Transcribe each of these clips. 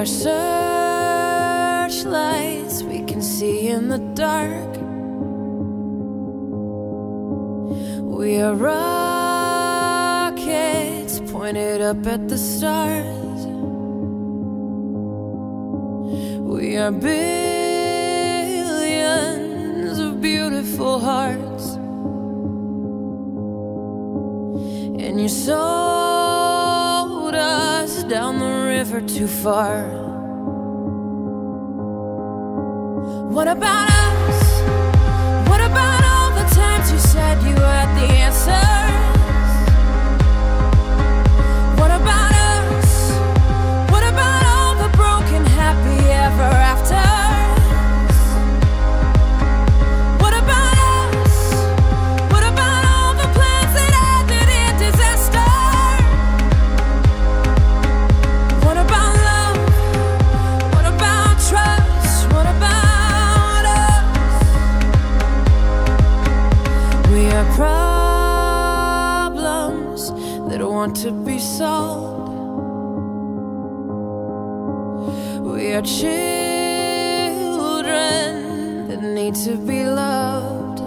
our searchlights, we can see in the dark. We are rockets pointed up at the stars. We are billions of beautiful hearts. And you're so river too far. What about us? What about all the times you said you had the answer? problems that want to be solved. We are children that need to be loved.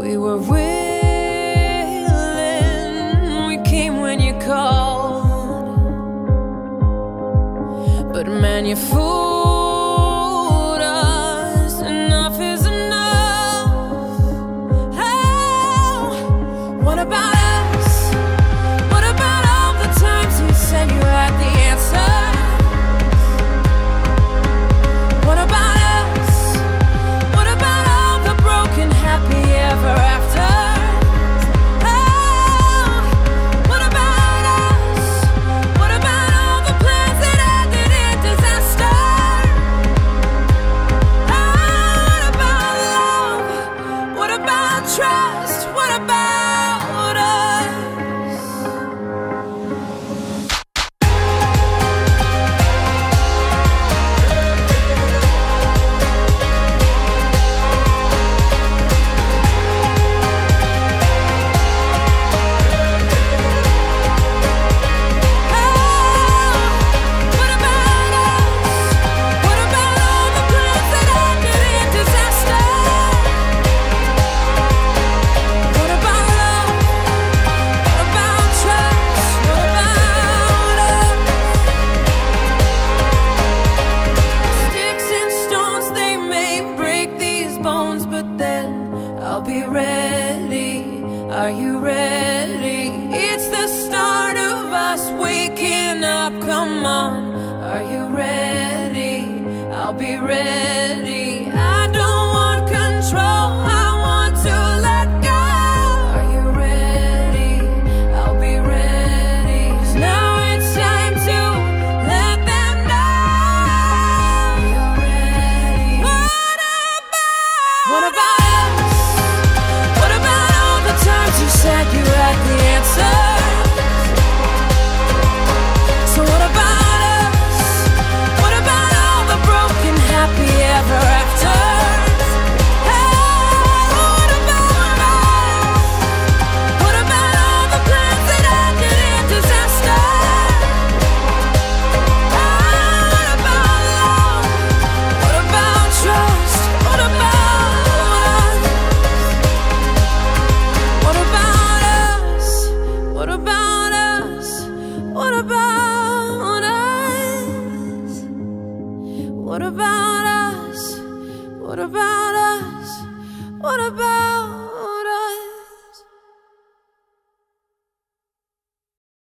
We were willing, we came when you called. But man, you fool. Come on, are you ready? I'll be ready. What about us? What about